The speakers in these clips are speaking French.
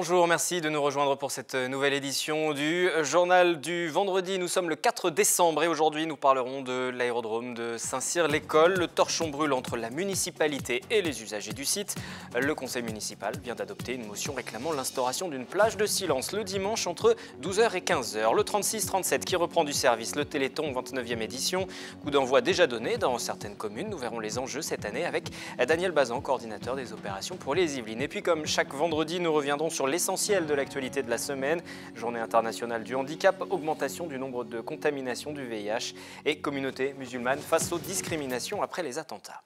Bonjour, merci de nous rejoindre pour cette nouvelle édition du Journal du Vendredi. Nous sommes le 4 décembre et aujourd'hui nous parlerons de l'aérodrome de Saint-Cyr-l'École. Le torchon brûle entre la municipalité et les usagers du site. Le conseil municipal vient d'adopter une motion réclamant l'instauration d'une plage de silence le dimanche entre 12h et 15h. Le 36-37 qui reprend du service, le Téléthon 29e édition. Coup d'envoi déjà donné dans certaines communes. Nous verrons les enjeux cette année avec Daniel Bazan, coordinateur des opérations pour les Yvelines. Et puis comme chaque vendredi, nous reviendrons sur l'essentiel de l'actualité de la semaine. Journée internationale du handicap, augmentation du nombre de contaminations du VIH et communauté musulmane face aux discriminations après les attentats.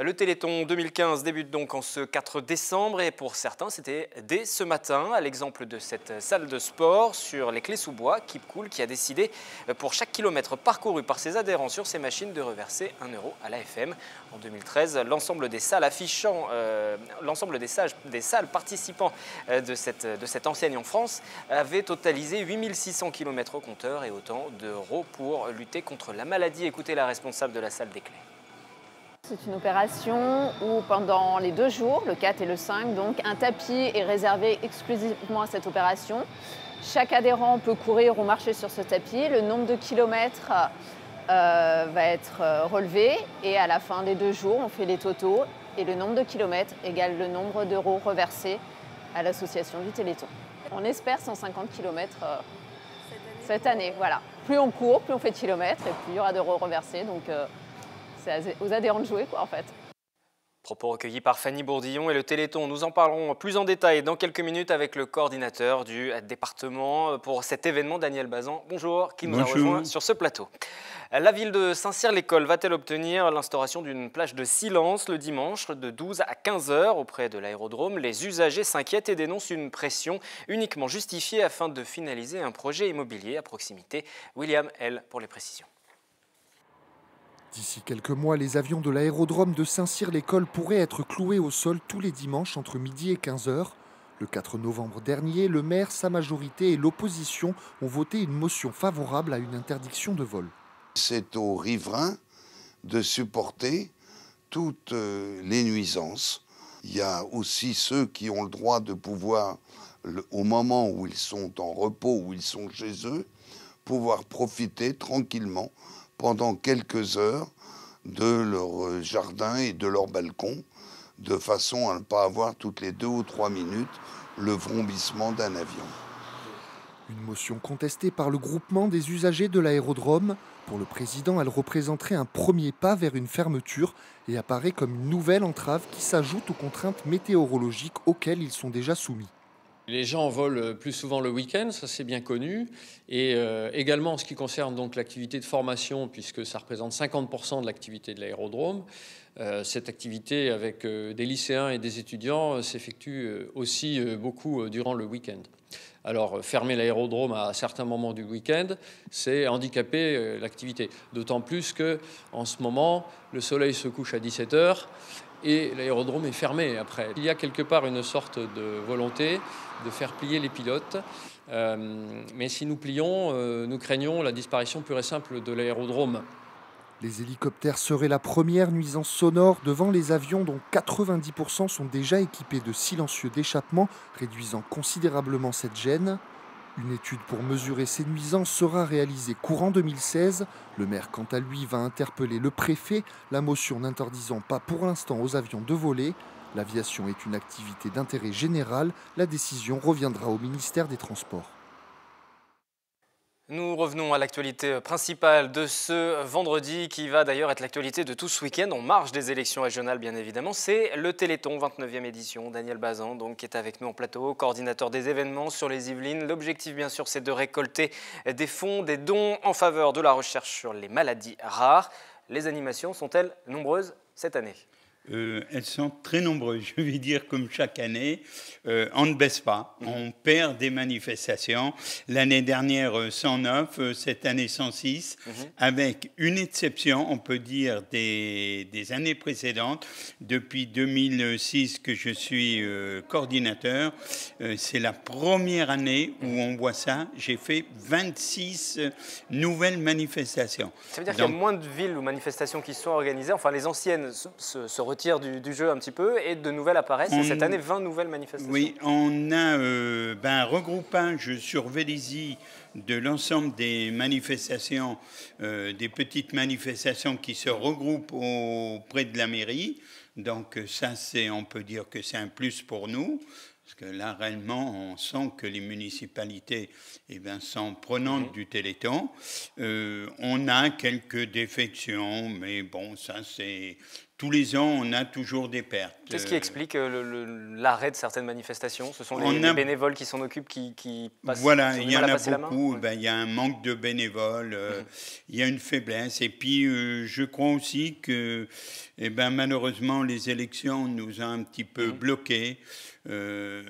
Le Téléthon 2015 débute donc en ce 4 décembre et pour certains c'était dès ce matin, à l'exemple de cette salle de sport sur les clés sous bois, Keep Cool, qui a décidé pour chaque kilomètre parcouru par ses adhérents sur ses machines de reverser 1 euro à l'AFM. En 2013, l'ensemble des salles affichant, euh, l'ensemble des, salles participant euh, de, cette, de cette enseigne en France avait totalisé 8600 km au compteur et autant d'euros pour lutter contre la maladie. Écoutez la responsable de la salle des clés. C'est une opération où pendant les deux jours, le 4 et le 5, donc un tapis est réservé exclusivement à cette opération. Chaque adhérent peut courir ou marcher sur ce tapis. Le nombre de kilomètres euh, va être euh, relevé et à la fin des deux jours, on fait les totaux et le nombre de kilomètres égale le nombre d'euros reversés à l'association du Téléthon. On espère 150 kilomètres euh, cette année. Voilà. Plus on court, plus on fait de kilomètres et plus il y aura d'euros reversés. Donc, c'est aux adhérents de jouer, quoi, en fait. Propos recueillis par Fanny Bourdillon et le Téléthon. Nous en parlerons plus en détail dans quelques minutes avec le coordinateur du département pour cet événement, Daniel Bazan. Bonjour, qui nous a rejoint sur ce plateau. La ville de Saint-Cyr-l'École va-t-elle obtenir l'instauration d'une plage de silence le dimanche de 12 à 15 heures auprès de l'aérodrome? Les usagers s'inquiètent et dénoncent une pression uniquement justifiée afin de finaliser un projet immobilier à proximité. William L. pour les précisions. D'ici quelques mois, les avions de l'aérodrome de Saint-Cyr-l'École pourraient être cloués au sol tous les dimanches entre midi et 15 heures. Le 4 novembre dernier, le maire, sa majorité et l'opposition ont voté une motion favorable à une interdiction de vol. C'est aux riverains de supporter toutes euh, les nuisances. Il y a aussi ceux qui ont le droit de pouvoir, au moment où ils sont en repos, où ils sont chez eux, pouvoir profiter tranquillement pendant quelques heures de leur jardin et de leur balcon, de façon à ne pas avoir toutes les deux ou trois minutes le vrombissement d'un avion. Une motion contestée par le groupement des usagers de l'aérodrome. Pour le président, elle représenterait un premier pas vers une fermeture et apparaît comme une nouvelle entrave qui s'ajoute aux contraintes météorologiques auxquelles ils sont déjà soumis. Les gens volent plus souvent le week-end, ça c'est bien connu. Et euh, également en ce qui concerne donc l'activité de formation, puisque ça représente 50% de l'activité de l'aérodrome, euh, cette activité avec euh, des lycéens et des étudiants s'effectue aussi beaucoup durant le week-end. Alors fermer l'aérodrome à certains moments du week-end, c'est handicaper l'activité. D'autant plus que en ce moment, le soleil se couche à 17 heures et l'aérodrome est fermé après. Il y a quelque part une sorte de volonté de faire plier les pilotes. Euh, mais si nous plions, euh, nous craignons la disparition pure et simple de l'aérodrome. Les hélicoptères seraient la première nuisance sonore devant les avions dont 90% sont déjà équipés de silencieux d'échappement, réduisant considérablement cette gêne. Une étude pour mesurer ces nuisances sera réalisée courant 2016. Le maire, quant à lui, va interpeller le préfet, la motion n'interdisant pas pour l'instant aux avions de voler. L'aviation est une activité d'intérêt général. La décision reviendra au ministère des Transports. Nous revenons à l'actualité principale de ce vendredi, qui va d'ailleurs être l'actualité de tout ce week-end, en marge des élections régionales bien évidemment. C'est le Téléthon, 29e édition. Daniel Bazan, donc, qui est avec nous en plateau, coordinateur des événements sur les Yvelines. L'objectif, bien sûr, c'est de récolter des fonds, des dons en faveur de la recherche sur les maladies rares. Les animations sont-elles nombreuses cette année? Euh, elles sont très nombreuses, je vais dire comme chaque année. Euh, on ne baisse pas, mhm. on perd des manifestations. L'année dernière 109, euh, cette année 106, mhm. avec une exception, on peut dire, des, des, années précédentes. Depuis 2006 que je suis coordinateur, c'est la première année où on voit ça. J'ai fait 26 nouvelles manifestations. Ça veut dire qu'il y a moins de villes ou manifestations qui sont organisées, enfin les anciennes se, se retire du, jeu un petit peu et de nouvelles apparaissent. Et cette année, 20 nouvelles manifestations. Oui, on a ben, un regroupage sur Vélizy de l'ensemble des manifestations, des petites manifestations qui se regroupent auprès de la mairie. Donc ça, c'est, on peut dire que c'est un plus pour nous. Parce que là, réellement, on sent que les municipalités eh bien, sont prenantes du Téléthon. Euh, on a quelques défections, mais bon, ça, c'est. Tous les ans, on a toujours des pertes. Qu'est-ce qui explique euh, l'arrêt de certaines manifestations? Ce sont les, bénévoles qui s'en occupent qui, qui passent Voilà, il y en a beaucoup. Ben, il y a un manque de bénévoles, euh, mhm. il y a une faiblesse. Et puis, je crois aussi que, eh ben, malheureusement, les élections nous ont un petit peu mhm. bloqués. Euh,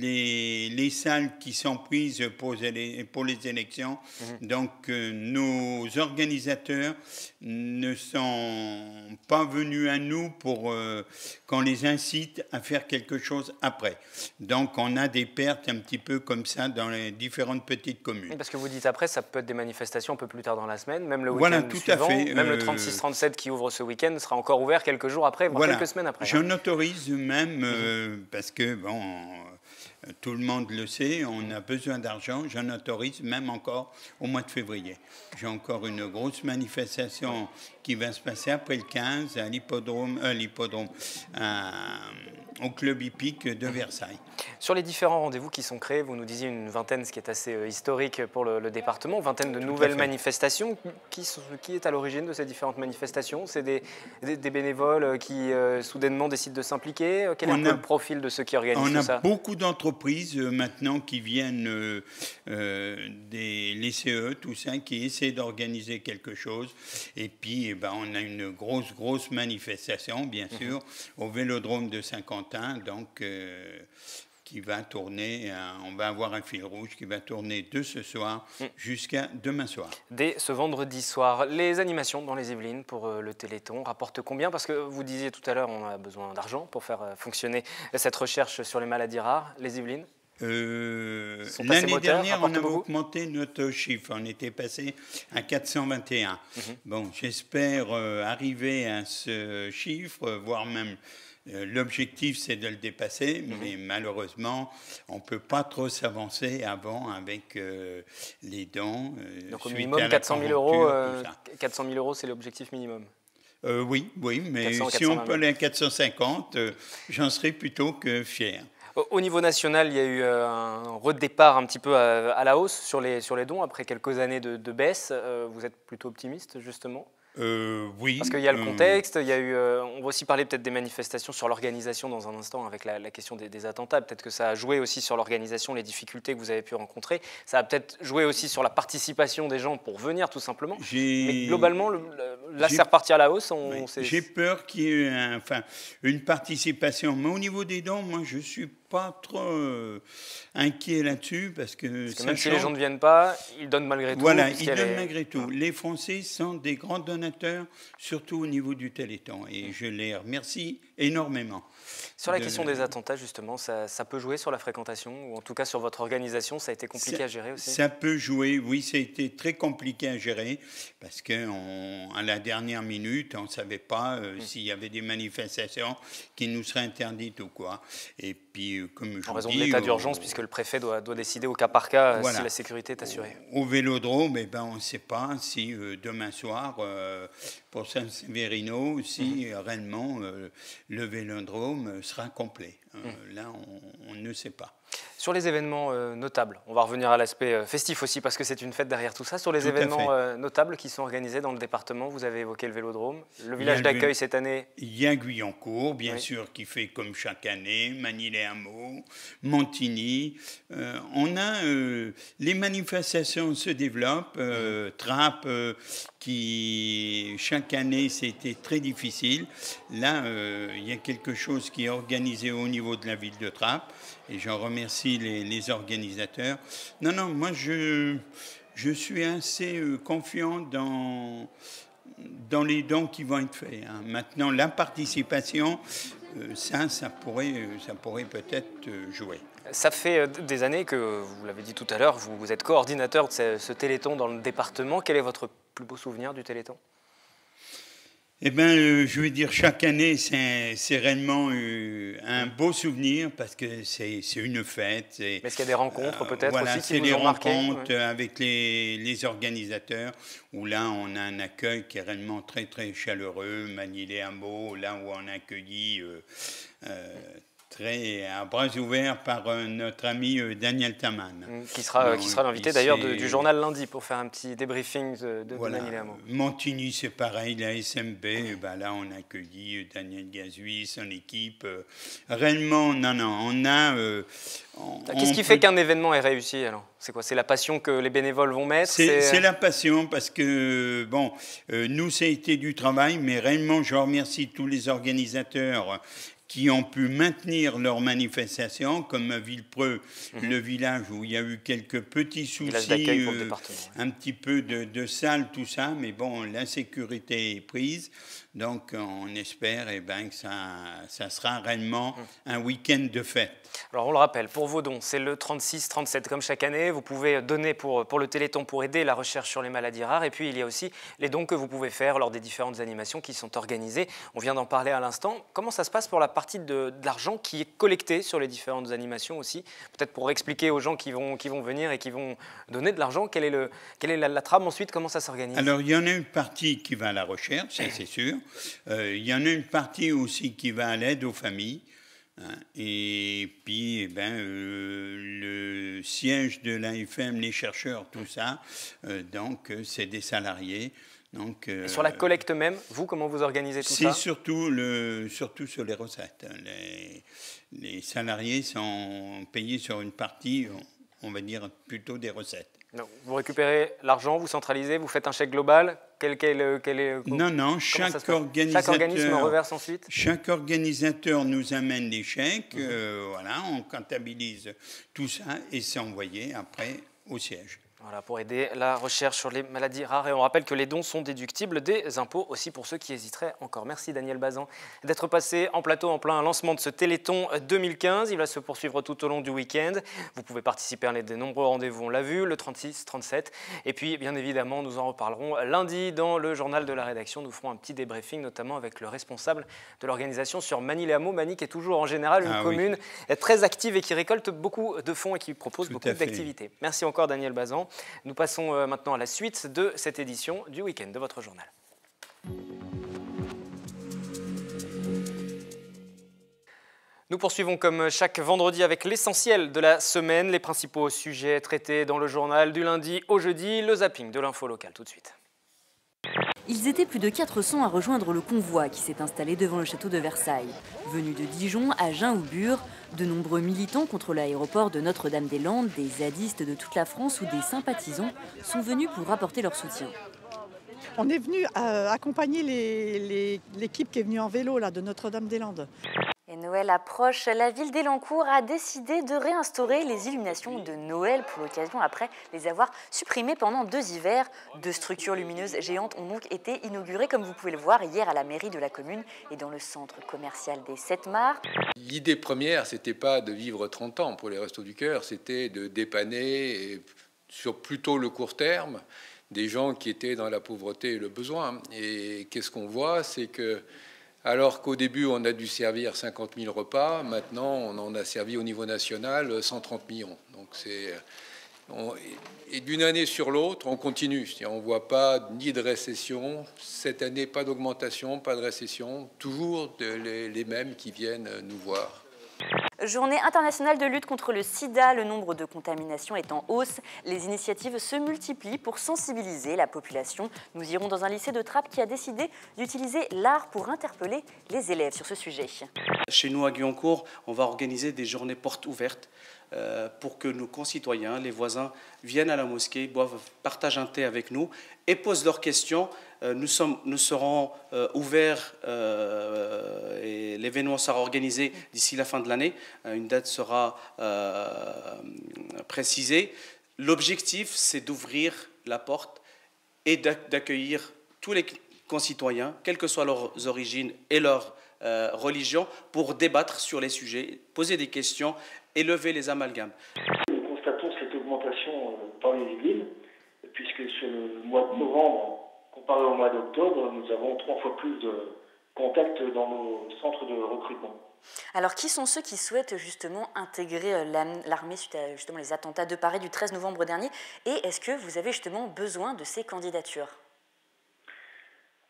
les, les, salles qui sont prises pour, les, pour les élections. Mhm. Donc, euh, nos organisateurs ne sont pas venus à nous pour euh, qu'on les incite à faire quelque chose après. Donc, on a des pertes un petit peu comme ça dans les différentes petites communes. Parce que vous dites après, ça peut être des manifestations un peu plus tard dans la semaine, même le week-end voilà, tout suivant, à fait. même le 36-37 qui ouvre ce week-end sera encore ouvert quelques jours après, voire quelques semaines après. J'en hein. autorise même, mhm. parce que, bon, tout le monde le sait, on a besoin d'argent. J'en autorise même encore au mois de février. J'ai encore une grosse manifestation qui va se passer après le 15 à l'hippodrome, euh, l'hippodrome, au club hippique de Versailles. Sur les différents rendez-vous qui sont créés, vous nous disiez une vingtaine, ce qui est assez euh, historique pour le, département, vingtaine de nouvelles manifestations. Qui, qui, est à l'origine de ces différentes manifestations? C'est des, des, bénévoles euh, qui soudainement décident de s'impliquer? Quel est le profil de ceux qui organisent ça On a beaucoup d'entreprises maintenant qui viennent des les CE, tout ça, qui essaient d'organiser quelque chose. Et puis, eh ben, on a une grosse, grosse manifestation, bien mhm. sûr, au Vélodrome de Donc euh, qui va tourner, on va avoir un fil rouge qui va tourner de ce soir mm. jusqu'à demain soir. Dès ce vendredi soir, les animations dans les Yvelines pour euh, le Téléthon rapportent combien? Parce que vous disiez tout à l'heure, on a besoin d'argent pour faire euh, fonctionner cette recherche sur les maladies rares, les Yvelines? Euh, L'année dernière, on a augmenté notre chiffre. On était passé à 421. Mhm. Bon, j'espère euh, arriver à ce chiffre, voire même euh, l'objectif, c'est de le dépasser, mhm. mais malheureusement, on ne peut pas trop s'avancer avant avec euh, les dons. Donc au minimum 400 000 euros. 400 000 euros, c'est l'objectif minimum. oui, oui, mais si on peut aller à 450, j'en serais plutôt que fier. Au niveau national, il y a eu euh, un redépart un petit peu à, la hausse sur les, sur les dons après quelques années de, baisse. Euh, vous êtes plutôt optimiste, justement? Euh, oui. Parce qu'il y a le contexte, il y a eu, on va aussi parler peut-être des manifestations sur l'organisation dans un instant avec la, question des, attentats. Peut-être que ça a joué aussi sur l'organisation, les difficultés que vous avez pu rencontrer. Ça a peut-être joué aussi sur la participation des gens pour venir tout simplement. Mais globalement, là c'est reparti à la hausse. J'ai peur qu'il y ait enfin, une participation. Mais au niveau des dons, moi je suis pas trop euh, inquiet là-dessus parce que, même si les gens ne viennent pas, ils donnent malgré tout. Voilà, ils donnent malgré tout. Les Français sont des grands donateurs, surtout au niveau du Téléthon, et je les remercie énormément. Sur la question des attentats, justement, ça, peut jouer sur la fréquentation, ou en tout cas sur votre organisation, ça a été compliqué à gérer aussi? Ça peut jouer, oui, ça a été très compliqué à gérer, parce qu'à la dernière minute, on ne savait pas euh, mm. s'il y avait des manifestations qui nous seraient interdites ou quoi. Et puis, euh, comme je En raison de l'état d'urgence, puisque le préfet doit, doit, décider au cas par cas si la sécurité est assurée. Au, vélodrome, eh ben, on ne sait pas si euh, demain soir, pour Saint-Severino, si mm. réellement le vélodrome sera complet. Mmh. Là, on, ne sait pas. Sur les événements euh, notables, on va revenir à l'aspect euh, festif aussi parce que c'est une fête derrière tout ça. Sur les événements euh, notables qui sont organisés dans le département, vous avez évoqué le Vélodrome, le village d'accueil cette année. Il y a Guyancourt, bien sûr, qui fait comme chaque année, Manille-les-Hameaux, Montigny. on a les manifestations se développent, mmh. Trappes qui chaque année c'était très difficile. Là, il y a quelque chose qui est organisé au niveau de la ville de Trappes et j'en remercie les, organisateurs. Non, non, moi je, je suis assez euh, confiant dans, dans les dons qui vont être faits. Hein. Maintenant, la participation, euh, ça, ça pourrait, euh, ça pourrait peut-être jouer. Ça fait des années que, vous l'avez dit tout à l'heure, vous, êtes coordinateur de ce, Téléthon dans le département. Quel est votre plus beau souvenir du Téléthon? Eh bien, euh, je veux dire, chaque année, c'est réellement euh, un beau souvenir parce que c'est une fête. Mais est-ce qu'il y a des rencontres peut-être Voilà, aussi c'est des rencontres avec les, les, organisateurs où là, on a un accueil qui est réellement très, très chaleureux. Manille Hameaux, là où on a accueilli très à bras ouverts par euh, notre ami euh, Daniel Taman. Mm, qui sera, qui sera l'invité d'ailleurs du journal lundi pour faire un petit débriefing de, de voilà. Montigny, c'est pareil, la SMB, ben là on a accueilli euh, Daniel Gazui, son équipe. Réellement, non, non, on a... Qu'est-ce qui fait qu'un événement est réussi alors? C'est quoi? C'est la passion que les bénévoles vont mettre? C'est la passion parce que, bon, nous, ça a été du travail, mais réellement, je remercie tous les organisateurs qui ont pu maintenir leur manifestation, comme à Villepreux, mhm. le village où il y a eu quelques petits soucis, euh, un petit peu de, de salle, tout ça, mais bon, l'insécurité est prise. Donc, on espère eh ben, que ça, ça sera réellement un week-end de fête. Alors, on le rappelle, pour vos dons, c'est le 36-37 comme chaque année. Vous pouvez donner pour, pour le Téléthon pour aider la recherche sur les maladies rares. Et puis, il y a aussi les dons que vous pouvez faire lors des différentes animations qui sont organisées. On vient d'en parler à l'instant. Comment ça se passe pour la partie de, l'argent qui est collecté sur les différentes animations aussi? Peut-être pour expliquer aux gens qui vont, qui vont venir et qui vont donner de l'argent, quelle est, le, quelle est la, trame ensuite, comment ça s'organise? Alors, il y en a une partie qui va à la recherche, c'est sûr. Euh, il y en a une partie aussi qui va à l'aide aux familles. Hein. et puis, eh ben, euh, le siège de l'AFM, les chercheurs, tout ça, euh, donc c'est des salariés. Donc, et sur la collecte même, vous, comment vous organisez tout ça? C'est surtout, le, surtout sur les recettes. Les, les, salariés sont payés sur une partie, on va dire, plutôt des recettes. Vous récupérez l'argent, vous centralisez, vous faites un chèque global. Quel, quel, quel est, Non, non, chaque organisateur, chaque organisme reverse ensuite? Chaque organisateur nous amène des chèques, euh, voilà, on comptabilise tout ça et c'est envoyé après au siège. Voilà, pour aider la recherche sur les maladies rares. Et on rappelle que les dons sont déductibles des impôts aussi pour ceux qui hésiteraient encore. Merci Daniel Bazan d'être passé en plateau en plein lancement de ce Téléthon 2015. Il va se poursuivre tout au long du week-end. Vous pouvez participer à de nombreux rendez-vous, on l'a vu, le 36, 37. Et puis, bien évidemment, nous en reparlerons lundi dans le journal de la rédaction. Nous ferons un petit débriefing, notamment avec le responsable de l'organisation sur Manille-les-Hameaux. Mani qui est toujours en général une ah commune très active et qui récolte beaucoup de fonds et qui propose beaucoup d'activités. Merci encore Daniel Bazan. Nous passons euh, maintenant à la suite de cette édition du week-end de votre journal. Nous poursuivons comme chaque vendredi avec l'essentiel de la semaine, les principaux sujets traités dans le journal du lundi au jeudi, le zapping de l'info locale tout de suite. Ils étaient plus de 400 à rejoindre le convoi qui s'est installé devant le château de Versailles. Venus de Dijon, Agen ou Bure, de nombreux militants contre l'aéroport de Notre-Dame-des-Landes, des zadistes de toute la France ou des sympathisants sont venus pour apporter leur soutien. On est venu euh, accompagner l'équipe qui est venue en vélo là, de Notre-Dame-des-Landes. Et Noël approche, la ville d'Elancourt a décidé de réinstaurer les illuminations de Noël pour l'occasion après les avoir supprimées pendant deux hivers. Deux structures lumineuses géantes ont donc été inaugurées, comme vous pouvez le voir, hier à la mairie de la commune et dans le centre commercial des Sept Mars. L'idée première, c'était pas de vivre 30 ans pour les Restos du Cœur, c'était de dépanner sur plutôt le court terme des gens qui étaient dans la pauvreté et le besoin. Et qu'est-ce qu'on voit C'est que alors qu'au début, on a dû servir 50 000 repas, maintenant, on en a servi au niveau national 130 millions. Donc c'est et d'une année sur l'autre, on continue. On ne voit pas ni de récession. Cette année, pas d'augmentation, pas de récession. Toujours les mêmes qui viennent nous voir. Journée internationale de lutte contre le sida, le nombre de contaminations est en hausse. Les initiatives se multiplient pour sensibiliser la population. Nous irons dans un lycée de Trappes qui a décidé d'utiliser l'art pour interpeller les élèves sur ce sujet. Chez nous à Guyancourt, on va organiser des journées portes ouvertes euh, pour que nos concitoyens, les voisins, viennent à la mosquée, boivent, partagent un thé avec nous et posent leurs questions. Euh, nous, serons euh, ouverts et l'événement sera organisé d'ici la fin de l'année. Une date sera précisée. L'objectif, c'est d'ouvrir la porte et d'accueillir tous les concitoyens, quelles que soient leurs origines et leur religion, pour débattre sur les sujets, poser des questions et lever les amalgames. Nous constatons cette augmentation euh, dans les villes, puisque sur le mois de novembre, comparé au mois d'octobre, nous avons trois fois plus de contacts dans nos centres de recrutement. Alors, qui sont ceux qui souhaitent justement intégrer euh, l'armée suite à justement les attentats de Paris du 13 novembre dernier? Et est-ce que vous avez justement besoin de ces candidatures?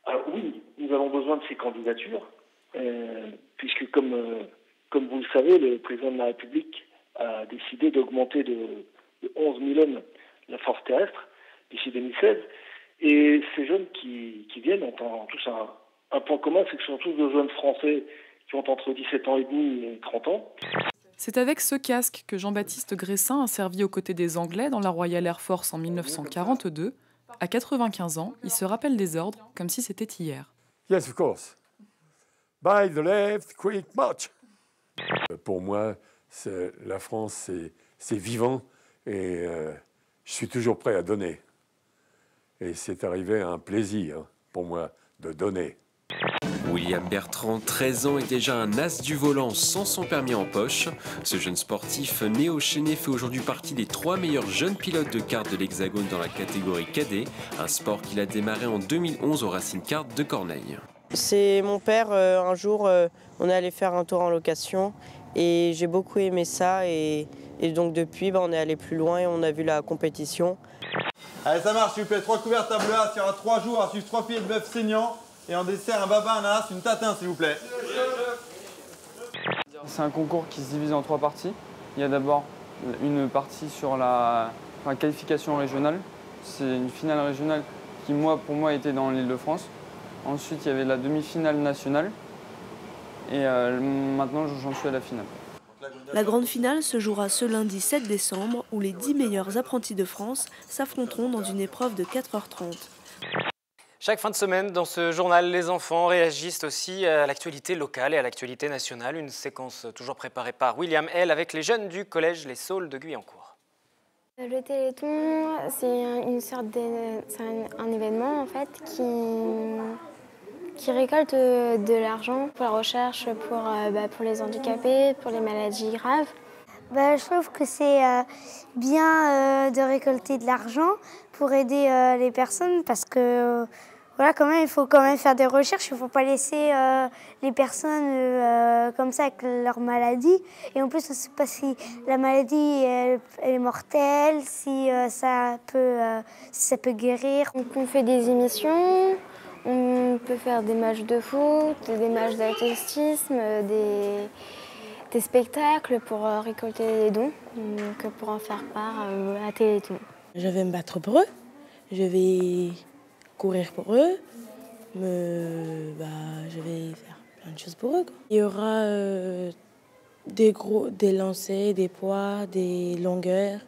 Alors, Oui, nous avons besoin de ces candidatures, euh, puisque comme, euh, comme vous le savez, le président de la République a décidé d'augmenter de, 11 000 hommes la force terrestre d'ici 2016. Et ces jeunes qui, viennent ont tous un, un point commun, c'est que ce sont tous de jeunes Français qui ont entre 17 ans et demi et 30 ans. C'est avec ce casque que Jean-Baptiste Gressin a servi aux côtés des Anglais dans la Royal Air Force en 1942. À 95 ans, il se rappelle des ordres comme si c'était hier. Yes, of course. By the left, quick march. Pour moi, la France, c'est vivant et euh, je suis toujours prêt à donner. Et c'est arrivé un plaisir pour moi de donner. William Bertrand, 13 ans, est déjà un as du volant sans son permis en poche. Ce jeune sportif né au Chénet fait aujourd'hui partie des trois meilleurs jeunes pilotes de kart de l'Hexagone dans la catégorie cadet, un sport qu'il a démarré en 2011 au Racing Kart de Corneille. C'est mon père, euh, un jour, euh, on est allé faire un tour en location et j'ai beaucoup aimé ça et, donc depuis, bah, on est allé plus loin et on a vu la compétition. Allez, ça marche, s'il vous plaît. Trois couverts table A, il y aura trois jours à suivre trois filets de bœuf saignant. Et en dessert, un baba, un ananas, une tatin, s'il vous plaît. C'est un concours qui se divise en trois parties. Il y a d'abord une partie sur la qualification régionale. C'est une finale régionale qui, moi, pour moi, était dans l'île de France. Ensuite, il y avait la demi-finale nationale. Et euh, maintenant, j'en suis à la finale. La grande finale se jouera ce lundi 7 décembre où les 10 meilleurs apprentis de France s'affronteront dans une épreuve de 4h30. Chaque fin de semaine, dans ce journal, les enfants réagissent aussi à l'actualité locale et à l'actualité nationale. Une séquence toujours préparée par William L. avec les jeunes du collège Les Saules de Guyancourt. Le Téléthon, c'est une sorte événement en fait qui, qui récolte de l'argent pour la recherche, pour, euh, bah, pour les handicapés, pour les maladies graves. Bah, je trouve que c'est euh, bien euh, de récolter de l'argent pour aider les personnes parce que voilà, quand même, il faut quand même faire des recherches. Il ne faut pas laisser euh, les personnes euh, comme ça avec leur maladie. Et en plus, on ne sait pas si la maladie est mortelle, si, euh, ça peut, ça peut guérir. Donc, on fait des émissions, on peut faire des matchs de foot, des matchs d'athlétisme, des, des, spectacles pour récolter des dons, donc pour en faire part à Téléthon. Je vais me battre pour eux. Je vais courir pour eux. Mais, bah, je vais faire plein de choses pour eux. Il y aura euh, des, gros, des lancers, des poids, des longueurs,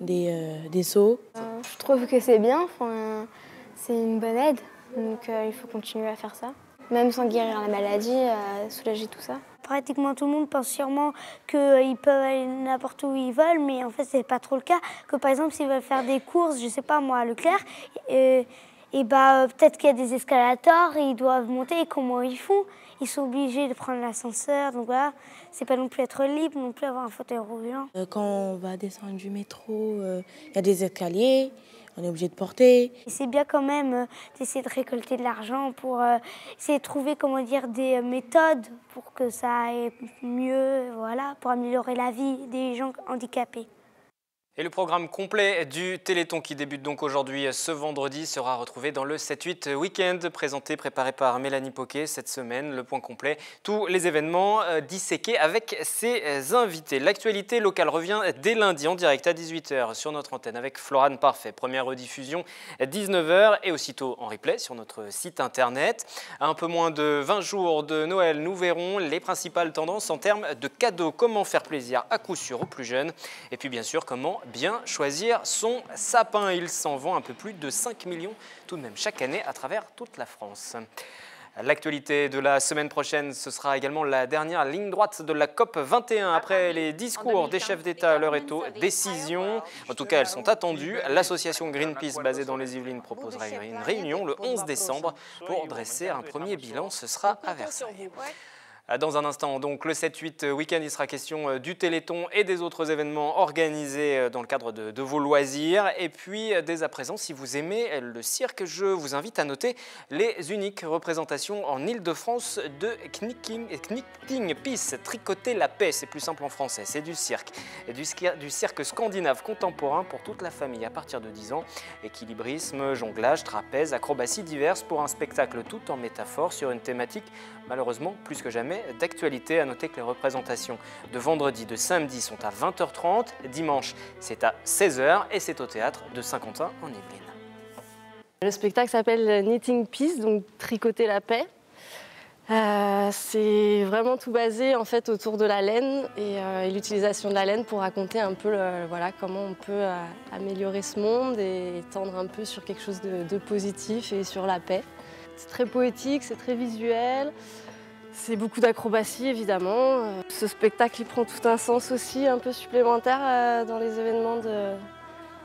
des, euh, des sauts. Euh, je trouve que c'est bien, c'est une bonne aide, donc il faut continuer à faire ça. Même sans guérir la maladie, soulager tout ça. Pratiquement tout le monde pense sûrement qu'ils peuvent aller n'importe où ils veulent, mais en fait, c'est pas trop le cas. Que par exemple, s'ils veulent faire des courses, je sais pas moi, à Leclerc, et bah, euh, peut-être qu'il y a des escalators, ils doivent monter, et comment ils font? Ils sont obligés de prendre l'ascenseur, donc voilà, c'est pas non plus être libre, non plus avoir un fauteuil roulant. Euh, quand on va descendre du métro, euh, il y a des escaliers, on est obligé de porter. C'est bien quand même d'essayer de récolter de l'argent pour essayer de trouver comment dire des méthodes pour que ça aille mieux, voilà, pour améliorer la vie des gens handicapés. Et le programme complet du Téléthon qui débute donc aujourd'hui ce vendredi sera retrouvé dans le 7-8 Week-end présenté, préparé par Mélanie Poquet cette semaine. Le point complet, tous les événements euh, disséqués avec ses invités. L'actualité locale revient dès lundi en direct à 18h sur notre antenne avec Florane Parfait. Première rediffusion à 19h et aussitôt en replay sur notre site internet. Un peu moins de 20 jours de Noël, nous verrons les principales tendances en termes de cadeaux. Comment faire plaisir à coup sûr aux plus jeunes et puis bien sûr comment bien choisir son sapin. Il s'en vend un peu plus de 5 millions tout de même chaque année à travers toute la France. L'actualité de la semaine prochaine, ce sera également la dernière ligne droite de la COP 21. Après les discours des chefs d'État à l'heure et tôt, décisions, en tout cas elles sont attendues. L'association Greenpeace basée dans les Yvelines proposera une réunion le 11 décembre pour dresser un premier bilan. Ce sera à Versailles. Euh, dans un instant, donc le 7-8 week-end, il sera question euh, du Téléthon et des autres événements organisés euh, dans le cadre de, vos loisirs. Et puis, dès à présent, si vous aimez le cirque, je vous invite à noter les uniques représentations en Ile-de-France de Knicking, Peace, tricoter la paix. C'est plus simple en français, c'est du cirque. Du, du cirque scandinave contemporain pour toute la famille à partir de 10 ans. Équilibrisme, jonglage, trapèze, acrobaties diverses pour un spectacle tout en métaphore sur une thématique malheureusement plus que jamais d'actualité. À noter que les représentations de vendredi, de samedi sont à 20h30, dimanche c'est à 16h et c'est au théâtre de Saint-Quentin en Yvelines. Le spectacle s'appelle Knitting Peace, donc tricoter la paix. Euh, c'est vraiment tout basé en fait autour de la laine et, euh, l'utilisation de la laine pour raconter un peu voilà, comment on peut euh, améliorer ce monde et tendre un peu sur quelque chose de positif et sur la paix. C'est très poétique, c'est très visuel. C'est beaucoup d'acrobatie évidemment. Ce spectacle il prend tout un sens aussi un peu supplémentaire euh, dans les événements de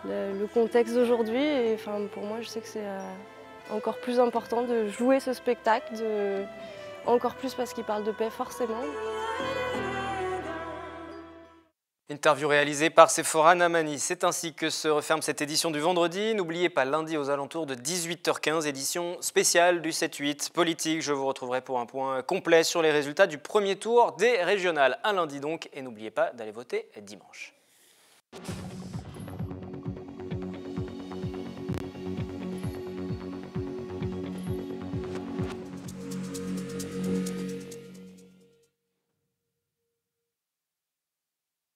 le, contexte d'aujourd'hui. Et pour moi je sais que c'est euh, encore plus important de jouer ce spectacle, encore plus parce qu'il parle de paix forcément. Interview réalisée par Sephora Namani. C'est ainsi que se referme cette édition du vendredi. N'oubliez pas, lundi aux alentours de 18h15, édition spéciale du 7-8 politique. Je vous retrouverai pour un point complet sur les résultats du premier tour des régionales. Un lundi donc, et n'oubliez pas d'aller voter dimanche.